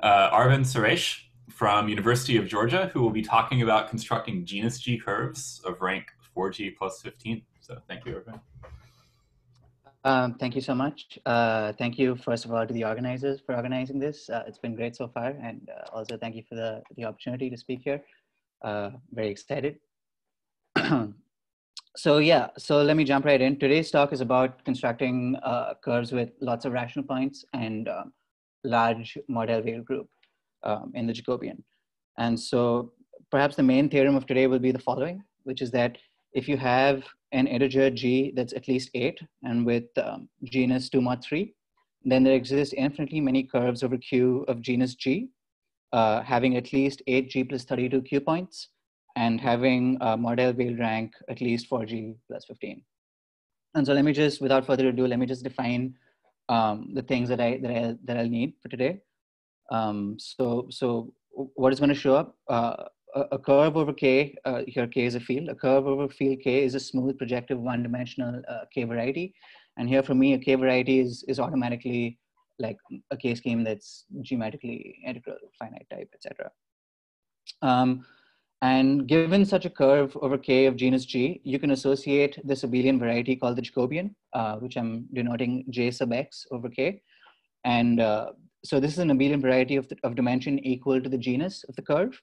uh, Arvind Suresh from University of Georgia, who will be talking about constructing genus G curves of rank 4G plus 15. So thank you, Arvind. Um, thank you so much. Uh, thank you, first of all, to the organizers for organizing this. Uh, it's been great so far. And uh, also thank you for the, the opportunity to speak here. Uh, very excited. so yeah, so let me jump right in. Today's talk is about constructing uh, curves with lots of rational points and um, large Mordell Weil group um, in the Jacobian. And so perhaps the main theorem of today will be the following, which is that if you have an integer g that's at least 8 and with um, genus 2 mod 3, then there exist infinitely many curves over q of genus g, uh, having at least 8g plus 32 q points and having a Mordell Weil rank at least 4g plus 15. And so let me just, without further ado, let me just define um, the things that I, that, I, that I'll need for today. Um, so, so what is going to show up? Uh, a, a, curve over k, uh, here k is a field, a curve over field k is a smooth projective one-dimensional uh, k variety. And here for me, a k variety is, is automatically like a k scheme that's geometrically integral, finite type, etc. Um, and given such a curve over K of genus G, you can associate this abelian variety called the Jacobian, uh, which I'm denoting J sub X over K. And uh, so this is an abelian variety of, the, of dimension equal to the genus of the curve.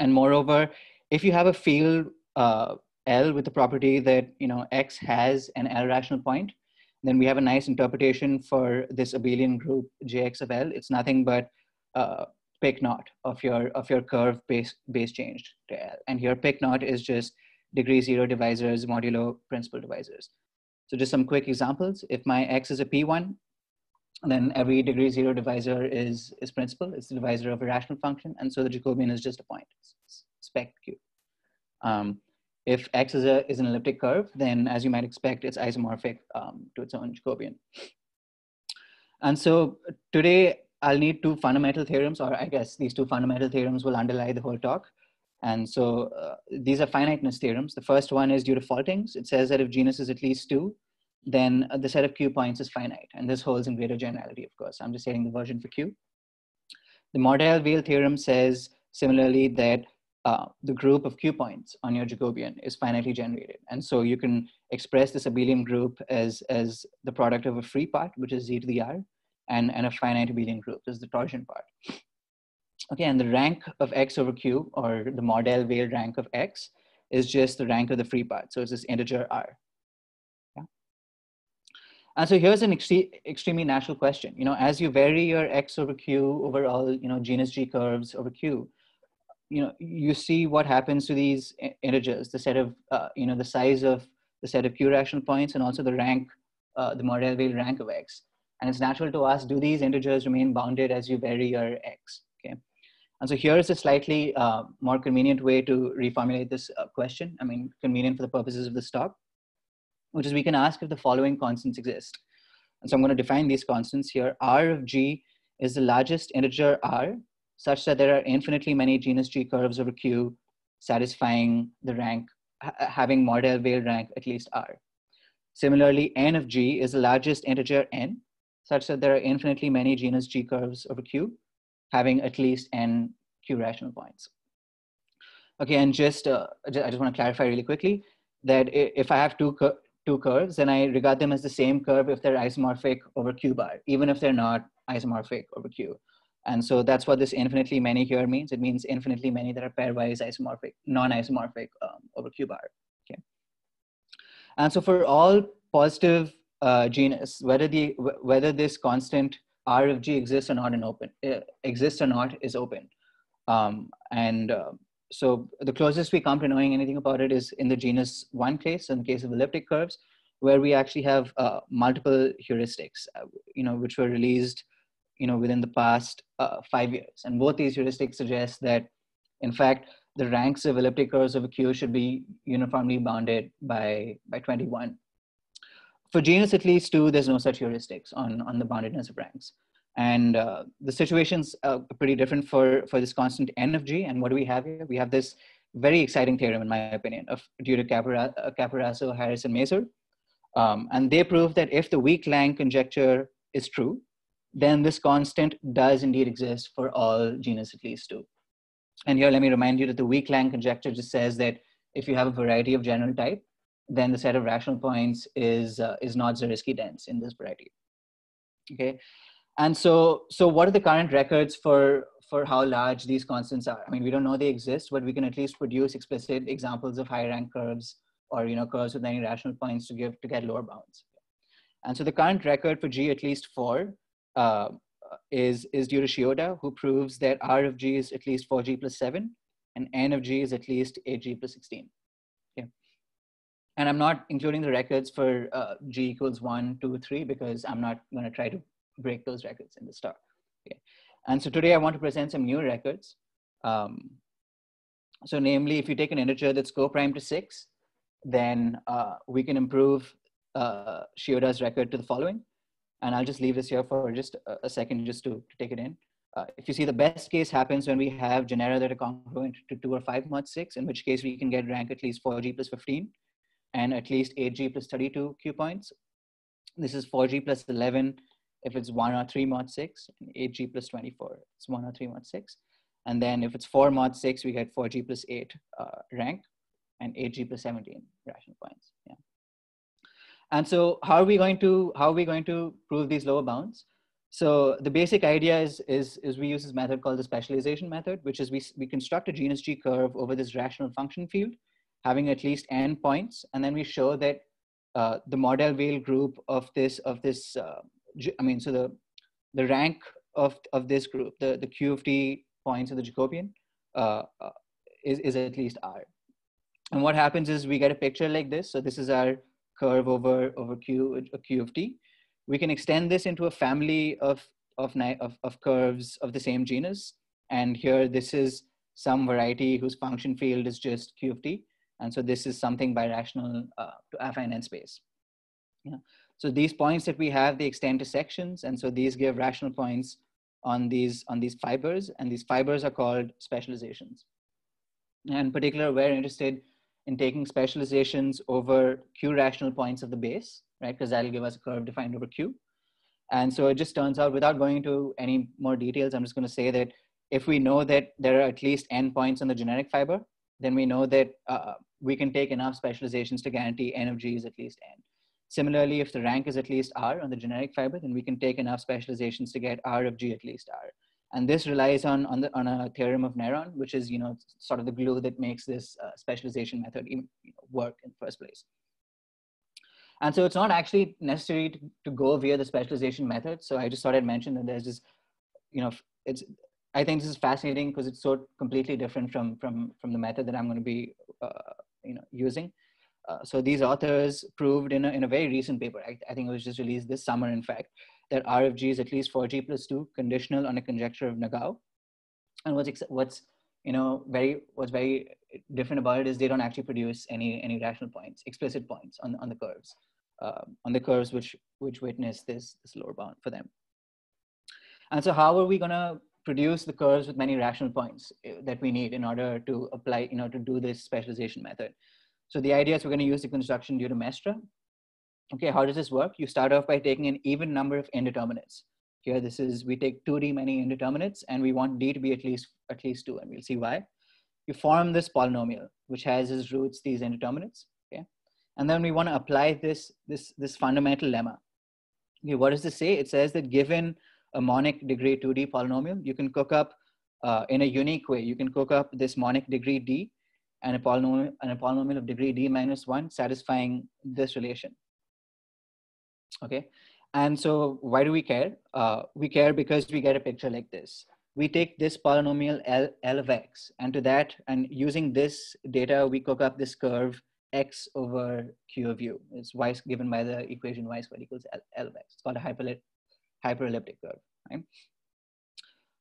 And moreover, if you have a field uh, L with the property that you know X has an L rational point, then we have a nice interpretation for this abelian group Jx of L. It's nothing but uh, Pic naught of your of your curve base base changed to L. And here Pic naught is just degree zero divisors modulo principal divisors. So just some quick examples. If my X is a P1, then every degree zero divisor is, is principal. It's the divisor of a rational function. And so the Jacobian is just a point, spec q. Um, if x is, a, is an elliptic curve, then as you might expect, it's isomorphic um, to its own Jacobian. And so today I'll need two fundamental theorems, or I guess these two fundamental theorems will underlie the whole talk. And so uh, these are finiteness theorems. The first one is due to Faltings. It says that if genus is at least two, then the set of q points is finite. And this holds in greater generality, of course. I'm just saying the version for q. The Mordell Weil theorem says similarly that uh, the group of q points on your Jacobian is finitely generated. And so you can express this abelian group as, as the product of a free part, which is z to the r, and, and a finite abelian group. This is the torsion part. Okay, and the rank of x over q, or the Mordell Weil rank of x, is just the rank of the free part. So it's this integer r. Yeah? And so here's an ext extremely natural question. You know, as you vary your x over q over all, you know, genus G curves over q, you know, you see what happens to these integers, the set of, uh, you know, the size of the set of q rational points and also the rank, uh, the Mordell Weil rank of x. And it's natural to ask, do these integers remain bounded as you vary your x, okay? And so here's a slightly uh, more convenient way to reformulate this uh, question. I mean, convenient for the purposes of this talk which is we can ask if the following constants exist. And so I'm going to define these constants here. R of G is the largest integer R such that there are infinitely many genus G curves over Q satisfying the rank, having Mordell Weil rank at least R. Similarly, N of G is the largest integer N such that there are infinitely many genus G curves over Q having at least N Q rational points. Okay, and just, uh, I just want to clarify really quickly that if I have two, two curves, then I regard them as the same curve if they're isomorphic over Q bar, even if they're not isomorphic over Q. And so that's what this infinitely many here means. It means infinitely many that are pairwise isomorphic, non-isomorphic um, over Q bar, okay? And so for all positive uh, genus, whether, the, whether this constant R of G exists or not in open, uh, exists or not is open. Um, and uh, so the closest we come to knowing anything about it is in the genus one case, in the case of elliptic curves, where we actually have uh, multiple heuristics, uh, you know, which were released, you know, within the past uh, five years. And both these heuristics suggest that, in fact, the ranks of elliptic curves of a Q should be uniformly bounded by, by 21. For genus at least two, there's no such heuristics on, on the boundedness of ranks. And uh, the situation's uh, pretty different for, for this constant n of g. And what do we have here? We have this very exciting theorem, in my opinion, of due to Caporaso, uh, Harris, and Mazur. Um, and they prove that if the weak Lang conjecture is true, then this constant does indeed exist for all genus at least two. And here, let me remind you that the weak-Lang conjecture just says that if you have a variety of general type, then the set of rational points is uh, is not Zariski dense in this variety. Okay, and so so what are the current records for for how large these constants are? I mean, we don't know they exist, but we can at least produce explicit examples of high rank curves or you know curves with many rational points to give to get lower bounds. And so the current record for G at least four uh, is, is due to Shioda, who proves that R of G is at least 4G plus 7, and N of G is at least 8G plus 16. And I'm not including the records for uh, G equals 1, 2, 3, because I'm not going to try to break those records in the start. Okay. And so today I want to present some new records. Um, so namely, if you take an integer that's co-prime to 6, then uh, we can improve uh, Shioda's record to the following. And I'll just leave this here for just a second just to, to take it in. Uh, if you see the best case happens when we have genera that are congruent to 2 or 5 mod 6, in which case we can get rank at least 4G plus 15 and at least 8G plus 32 Q points. This is 4G plus 11 if it's 1 or 3 mod 6, and 8G plus 24, it's 1 or 3 mod 6. And then if it's 4 mod 6, we get 4G plus 8 uh, rank and 8G plus 17 rational points. Yeah. And so how are we going to how are we going to prove these lower bounds? So the basic idea is, is, is we use this method called the specialization method, which is we, we construct a genus G curve over this rational function field, having at least n points, and then we show that uh, the Mordell Weil group of this of this uh, I mean, so the the rank of of this group, the the Q of t points of the Jacobian, uh, uh, is is at least R. And what happens is we get a picture like this. So this is our curve over, over Q, Q of t. We can extend this into a family of, of, of, of curves of the same genus. And here, this is some variety whose function field is just Q of t. And so this is something birational uh, to affine n space. Yeah. So these points that we have, they extend to sections. And so these give rational points on these, on these fibers. And these fibers are called specializations. And in particular, we're interested in taking specializations over Q rational points of the base, right? Because that'll give us a curve defined over Q. And so it just turns out, without going into any more details, I'm just going to say that if we know that there are at least n points on the generic fiber, then we know that uh, we can take enough specializations to guarantee n of g is at least n. Similarly, if the rank is at least r on the generic fiber, then we can take enough specializations to get r of g at least r and this relies on on, the, on a theorem of Néron, which is you know sort of the glue that makes this uh, specialization method even you know, work in the first place. And so it's not actually necessary to, to go via the specialization method. So I just thought I'd mention that there's this, you know, it's I think this is fascinating because it's so completely different from from from the method that I'm going to be uh, you know using. Uh, so these authors proved in a, in a very recent paper, I, I think it was just released this summer, in fact, that R of G is at least 4G plus 2, conditional on a conjecture of Nagao. And what's, what's you know, very, what's very different about it is they don't actually produce any, any rational points, explicit points on, on the curves, uh, on the curves which, which witness this, this lower bound for them. And so how are we gonna produce the curves with many rational points uh, that we need in order to apply, you know, to do this specialization method? So the idea is we're gonna use the construction due to Mestre, Okay, how does this work? You start off by taking an even number of indeterminates. Here, this is, we take 2D many indeterminates and we want D to be at least, at least two, and we'll see why. You form this polynomial, which has as roots these indeterminates, okay? And then we wanna apply this, this, this fundamental lemma. Okay, what does this say? It says that given a monic degree 2D polynomial, you can cook up uh, in a unique way, you can cook up this monic degree D and a polynomial, and a polynomial of degree D minus one satisfying this relation. Okay? And so why do we care? Uh, we care because we get a picture like this. We take this polynomial L, L of x and to that and using this data we cook up this curve x over q of u. It's y given by the equation y squared equals L, L of x. It's called a hyperelliptic, hyperelliptic curve right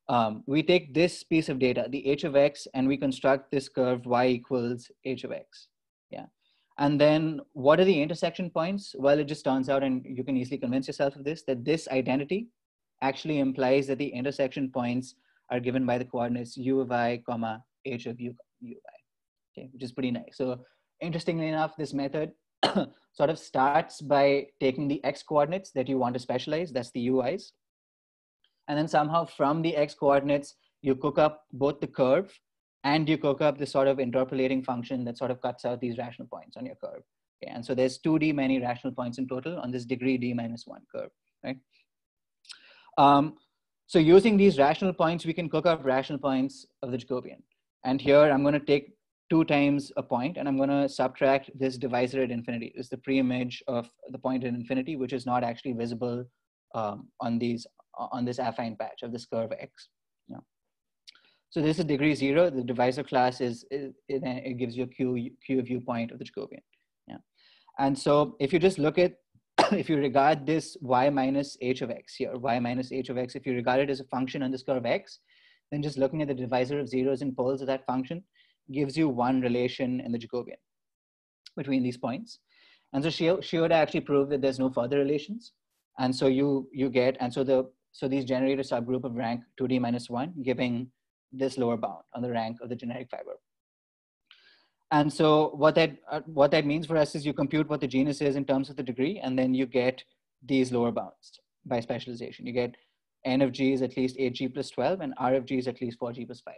um, we take this piece of data the h of x and we construct this curve y equals h of x yeah and then what are the intersection points? Well, it just turns out, and you can easily convince yourself of this, that this identity actually implies that the intersection points are given by the coordinates u of i, comma, h of u, u of i, okay, which is pretty nice. So interestingly enough, this method sort of starts by taking the x coordinates that you want to specialize, that's the ui's, And then somehow from the x coordinates, you cook up both the curve and you cook up this sort of interpolating function that sort of cuts out these rational points on your curve. Okay, and so there's 2D many rational points in total on this degree d minus one curve, right? Um, so using these rational points, we can cook up rational points of the Jacobian. And here I'm going to take two times a point and I'm going to subtract this divisor at infinity. Is the pre-image of the point at infinity, which is not actually visible um, on these on this affine patch of this curve x. Yeah. So this is degree zero. The divisor class is, is it, it gives you a q, q viewpoint of the Jacobian. Yeah. And so if you just look at if you regard this y minus h of x here, y minus h of x, if you regard it as a function on this curve x, then just looking at the divisor of zeros and poles of that function gives you one relation in the Jacobian between these points. And so Shioda actually proved that there's no further relations. And so you, you get, and so the so these generate a subgroup of rank 2D minus one, giving this lower bound on the rank of the generic fiber. And so what that, uh, what that means for us is you compute what the genus is in terms of the degree, and then you get these lower bounds by specialization. You get n of g is at least 8g plus 12, and r of g is at least 4g plus 5.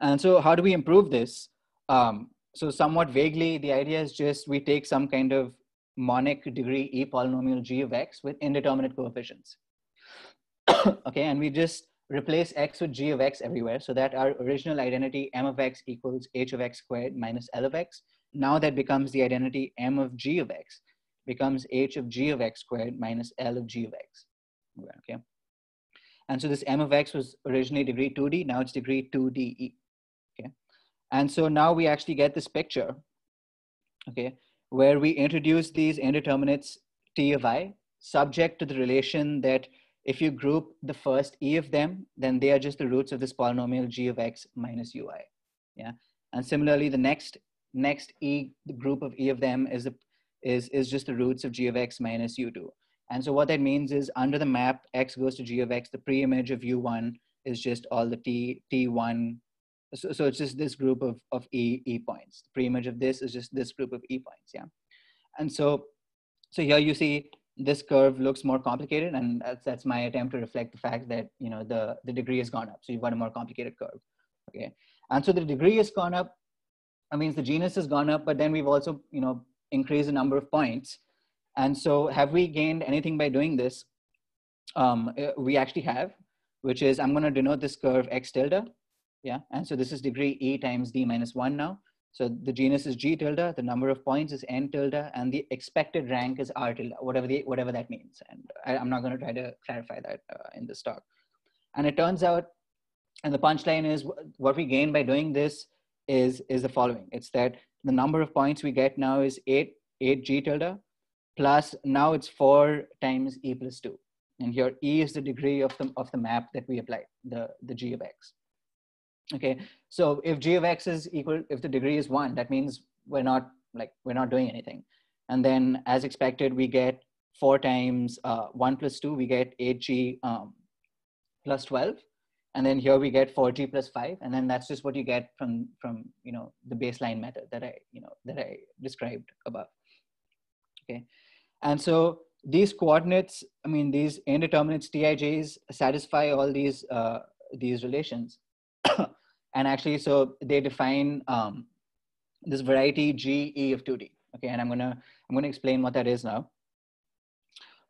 And so how do we improve this? Um, so somewhat vaguely, the idea is just we take some kind of monic degree e polynomial g of x with indeterminate coefficients. okay, and we just replace x with g of x everywhere so that our original identity m of x equals h of x squared minus l of x. Now that becomes the identity m of g of x becomes h of g of x squared minus l of g of x. Okay. And so this m of x was originally degree 2d, now it's degree 2de. And so now we actually get this picture, okay, where we introduce these indeterminates t of i subject to the relation that if you group the first e of them, then they are just the roots of this polynomial g of x minus ui. Yeah. And similarly, the next next e the group of e of them is is is just the roots of g of x minus u2. And so what that means is under the map x goes to g of x, the pre-image of u1 is just all the t t1. So, so it's just this group of of e e points. The pre-image of this is just this group of e points. Yeah. And so so here you see this curve looks more complicated and that's, that's my attempt to reflect the fact that you know the, the degree has gone up so you've got a more complicated curve okay and so the degree has gone up i mean the genus has gone up but then we've also you know increased the number of points and so have we gained anything by doing this um, uh, we actually have which is i'm going to denote this curve x tilde yeah and so this is degree e times d minus 1 now so the genus is G tilde, the number of points is N tilde, and the expected rank is R tilde, whatever, the, whatever that means. And I, am not going to try to clarify that uh, in this talk. And it turns out, and the punchline is what we gain by doing this is, is the following. It's that the number of points we get now is 8, 8 G tilde, plus now it's 4 times E plus 2. And here E is the degree of the, of the map that we apply, the, the G of X. Okay, so if g of x is equal, if the degree is one, that means we're not like, we're not doing anything. And then as expected, we get four times uh, one plus two, we get 8g um, plus 12. And then here we get 4g plus five. And then that's just what you get from, from you know, the baseline method that I, you know, that I described above. Okay. And so these coordinates, I mean, these indeterminates Tijs satisfy all these, uh, these relations. And actually, so they define um, this variety G E of 2D. Okay, and I'm gonna I'm gonna explain what that is now.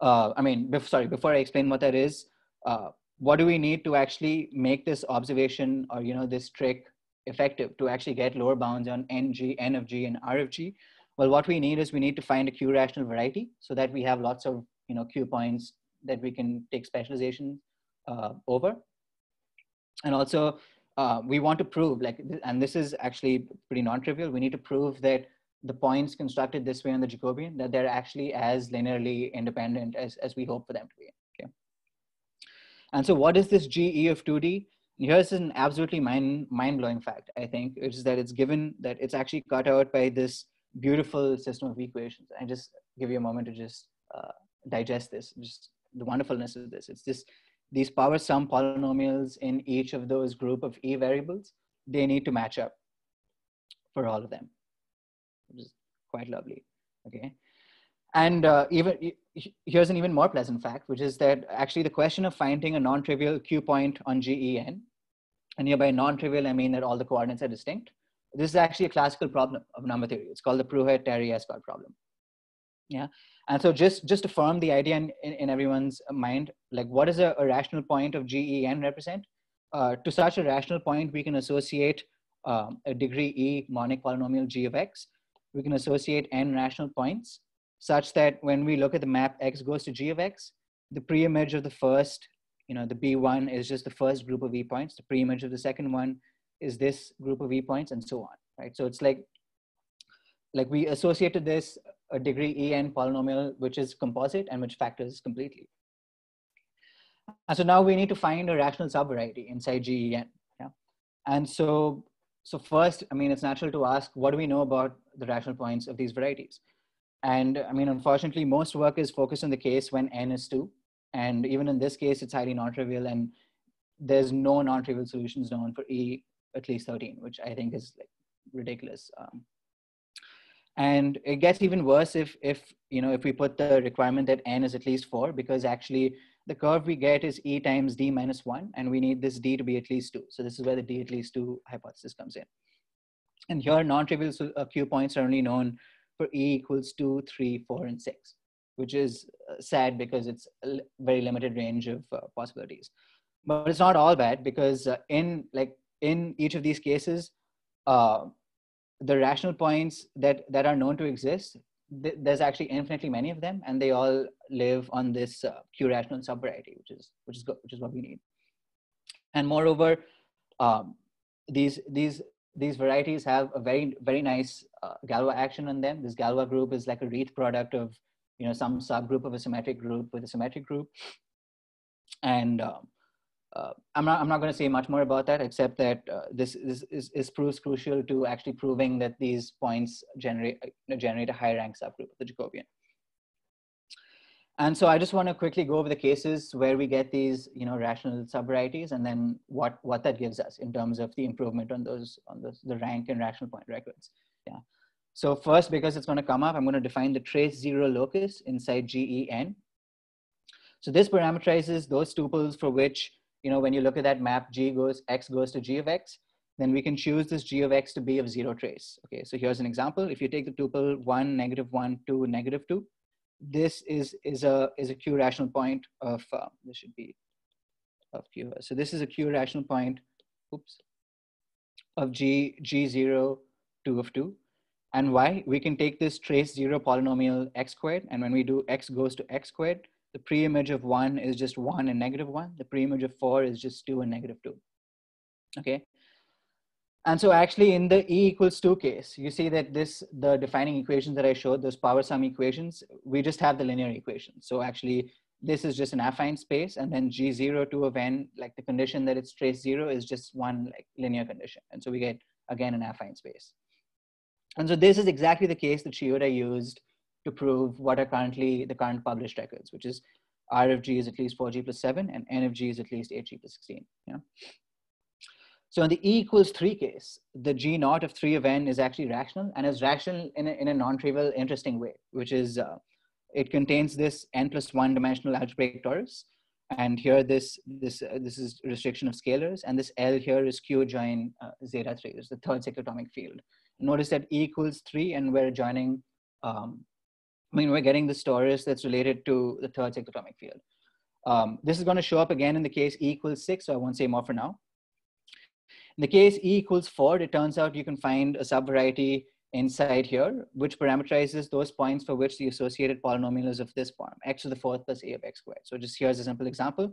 Uh, I mean, bef- sorry, before I explain what that is, uh, what do we need to actually make this observation or you know this trick effective to actually get lower bounds on n g n of g and r of g? Well, what we need is we need to find a q rational variety so that we have lots of you know q points that we can take specialization uh, over, and also uh, we want to prove like, and this is actually pretty non-trivial. We need to prove that the points constructed this way on the Jacobian, that they're actually as linearly independent as, as we hope for them to be, okay? And so what is this GE of 2D? Here's an absolutely mind, mind-blowing fact, I think, which is that it's given that it's actually cut out by this beautiful system of equations. I just give you a moment to just uh, digest this, just the wonderfulness of this. It's just these power sum polynomials in each of those group of e variables, they need to match up for all of them, which is quite lovely, okay? And uh, even here's an even more pleasant fact, which is that actually the question of finding a non-trivial Q point on GEN, and here by non-trivial I mean that all the coordinates are distinct. This is actually a classical problem of number theory. It's called the Prouhet-Tarry-Escott problem. Yeah, and so just just to firm the idea in, in, in everyone's mind, like what does a, a rational point of GEN represent? Uh, to such a rational point, we can associate um, a degree E monic polynomial G of X. We can associate n rational points such that when we look at the map X goes to G of X, the pre-image of the first, you know, the B1 is just the first group of E points. The pre-image of the second one is this group of E points and so on, right? So it's like, like we associated this a degree En polynomial, which is composite and which factors completely. And so now we need to find a rational subvariety inside GEN. Yeah? And so, so first, I mean, it's natural to ask, what do we know about the rational points of these varieties? And I mean, unfortunately, most work is focused on the case when n is 2. And even in this case, it's highly non-trivial and there's no non-trivial solutions known for E at least 13, which I think is like ridiculous. Um, and it gets even worse if, if, you know, if we put the requirement that n is at least 4, because actually the curve we get is E times D minus 1, and we need this D to be at least 2. So this is where the D at least 2 hypothesis comes in. And here non-trivial uh, Q points are only known for E equals 2, 3, 4, and 6, which is uh, sad because it's a very limited range of uh, possibilities. But it's not all bad because uh, in like in each of these cases, uh, the rational points that, that are known to exist, th there's actually infinitely many of them, and they all live on this uh, Q rational subvariety, which is which is which is what we need. And moreover, um, these these these varieties have a very, very nice uh, Galois action on them. This Galois group is like a wreath product of, you know, some subgroup of a symmetric group with a symmetric group. And um, uh, I'm not, I'm not going to say much more about that, except that uh, this is, is, is, proves crucial to actually proving that these points generate, uh, generate a high rank subgroup of the Jacobian. And so I just want to quickly go over the cases where we get these, you know, rational subvarieties and then what, what that gives us in terms of the improvement on those, on those, the rank and rational point records. Yeah. So first, because it's going to come up, I'm going to define the trace zero locus inside GEN. So this parameterizes those tuples for which, you know, when you look at that map, G goes, X goes to G of X, then we can choose this G of X to be of zero trace. Okay, so here's an example. If you take the tuple one, negative one, two, negative two, this is is a is a q rational point of uh, this should be of q. So this is a q rational point. Oops. Of g g0 2 of 2 and why we can take this trace zero polynomial x squared and when we do x goes to x squared the pre-image of 1 is just 1 and negative 1 the pre-image of 4 is just 2 and negative 2 okay and so actually in the E equals two case, you see that this, the defining equations that I showed, those power sum equations, we just have the linear equation. So actually this is just an affine space and then G0 to of n, like the condition that it's trace zero is just one like linear condition. And so we get again an affine space. And so this is exactly the case that Shioda used to prove what are currently the current published records, which is R of G is at least 4G plus 7 and N of G is at least 8G plus 16. Yeah. So in the E equals three case, the G naught of three of n is actually rational and is rational in a, in a non-trivial interesting way, which is uh, it contains this n plus one dimensional algebraic torus. And here this, this, uh, this is restriction of scalars and this L here is Q join uh, zeta three, is the third cyclotomic field. Notice that E equals three and we're joining, um, I mean, we're getting this torus that's related to the third cyclotomic field. Um, this is gonna show up again in the case E equals six, so I won't say more for now. In the case E equals 4, it turns out you can find a subvariety inside here, which parameterizes those points for which the associated polynomial is of this form, x to the fourth plus a of x squared. So just here's a simple example.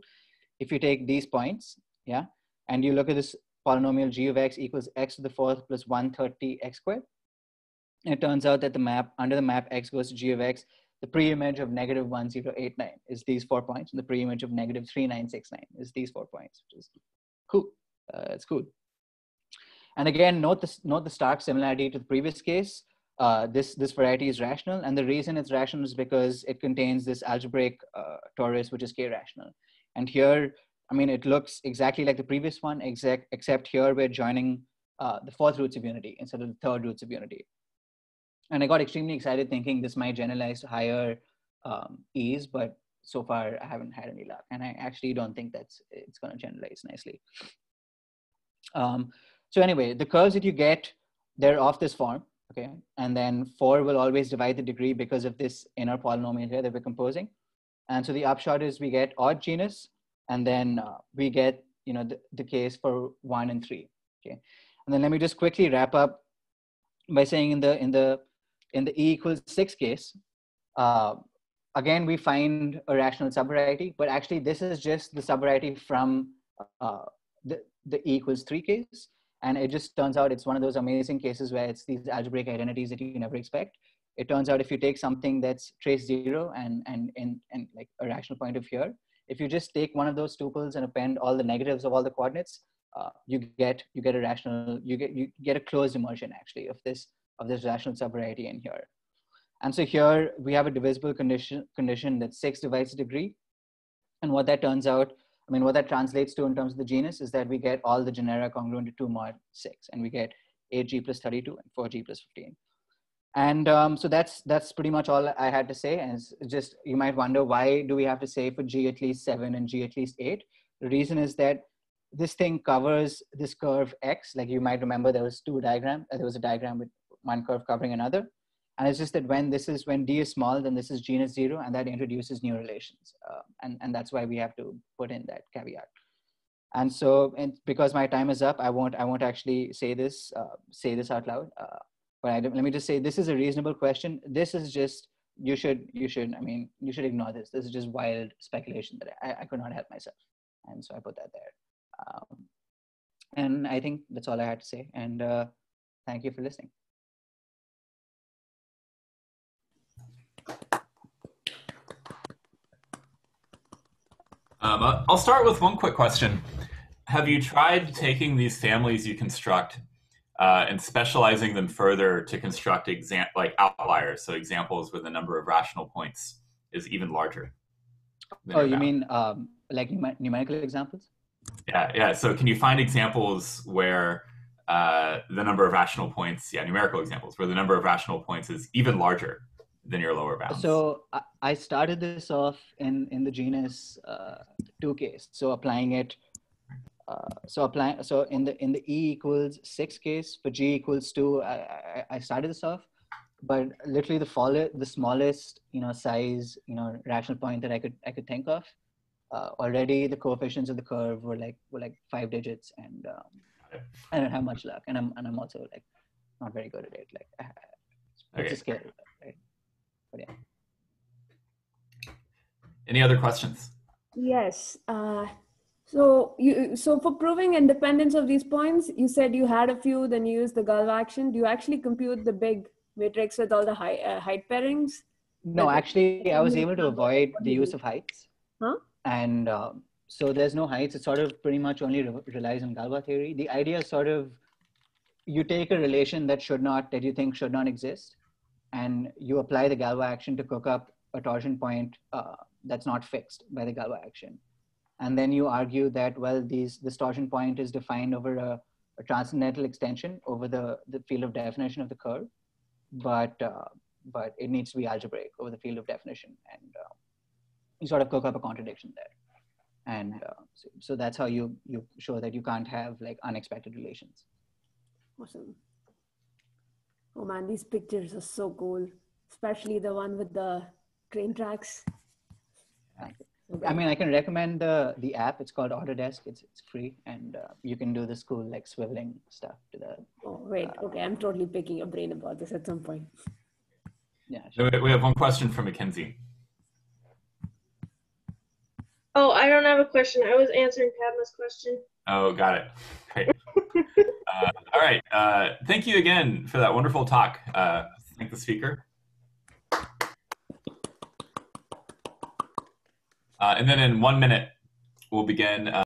If you take these points, yeah, and you look at this polynomial g of x equals x to the fourth plus 130 x squared, it turns out that the map, under the map x goes to g of x, the pre-image of negative 1089 is these four points, and the pre-image of negative 3969 is these four points, which is cool. Uh, it's cool. And again, note, this, note the stark similarity to the previous case. Uh, this, this variety is rational. And the reason it's rational is because it contains this algebraic uh, torus, which is k-rational. And here, I mean, it looks exactly like the previous one, except, except here we're joining uh, the fourth roots of unity instead of the third roots of unity. And I got extremely excited thinking this might generalize to higher um, ease, but so far I haven't had any luck, and I actually don't think that's it's going to generalize nicely. Um, so anyway, the curves that you get, they're of this form, okay, and then four will always divide the degree because of this inner polynomial here that we're composing, and so the upshot is we get odd genus, and then uh, we get you know the, the case for one and three, okay, and then let me just quickly wrap up by saying in the in the in the e equals six case, uh, again, we find a rational subvariety, but actually this is just the subvariety from uh, the, the E equals three case. And it just turns out it's one of those amazing cases where it's these algebraic identities that you never expect. It turns out if you take something that's trace zero and, and, and, and like a rational point of here, if you just take one of those tuples and append all the negatives of all the coordinates, uh, you get you get a rational you get you get a closed immersion actually of this of this rational subvariety in here. And so here we have a divisible condition, condition that six divides degree. And what that turns out, I mean, what that translates to in terms of the genus is that we get all the genera congruent to two mod six, and we get 8g plus 32 and 4g plus 15. And um, so that's that's pretty much all I had to say. And just you might wonder why do we have to say for g at least seven and g at least eight? The reason is that this thing covers this curve x. Like you might remember, there was two diagram. There was a diagram with one curve covering another. And it's just that when this is when d is small, then this is genus zero, and that introduces new relations, uh, and and that's why we have to put in that caveat. And so, and because my time is up, I won't I won't actually say this uh, say this out loud. Uh, but I, let me just say this is a reasonable question. This is just you should you should I mean you should ignore this. This is just wild speculation that I, I could not help myself, and so I put that there. Um, and I think that's all I had to say. And uh, thank you for listening. Um, I'll start with one quick question. Have you tried taking these families you construct uh, and specializing them further to construct exam- like outliers, so examples where the number of rational points is even larger? Oh, you mean um, like numerical examples? Yeah, yeah. So can you find examples where uh, the number of rational points, yeah, numerical examples, where the number of rational points is even larger than your lower bounds? So I started this off in, in the genus uh, two case. So applying it, uh, so applying, so in the, in the E equals six case for G equals two, I, I, I started this off, but literally the follow, the smallest, you know, size, you know, rational point that I could, I could think of, uh, already the coefficients of the curve were like, were like five digits and um, I don't have much luck. And I'm, and I'm also like, not very good at it. Like, it's okay. A scale, right? But yeah. Any other questions? Yes. Uh, so you so for proving independence of these points, you said you had a few, then you used the Galois action. Do you actually compute the big matrix with all the high, uh, height pairings? No, actually, I was able to avoid the use of heights. Huh? And uh, so there's no heights. It sort of pretty much only re- relies on Galois theory. The idea is sort of you take a relation that should not, that you think should not exist, and you apply the Galois action to cook up a torsion point uh, that's not fixed by the Galois action. And then you argue that, well, these, this torsion point is defined over a, a transcendental extension over the, the field of definition of the curve, but, uh, but it needs to be algebraic over the field of definition. And uh, you sort of cook up a contradiction there. And uh, so, so that's how you, you show that you can't have like unexpected relations. Awesome. Oh man, these pictures are so cool, especially the one with the train tracks. I mean, I can recommend the the app. It's called Autodesk. It's it's free, and uh, you can do the school like swiveling stuff to the. Oh wait, uh, okay. I'm totally picking your brain about this at some point. Yeah. Sure. we have one question from Mackenzie. Oh, I don't have a question. I was answering Padma's question. Oh, got it. Great. uh, all right. Uh, thank you again for that wonderful talk. Uh, thank the speaker. Uh, and then in one minute, we'll begin. Uh,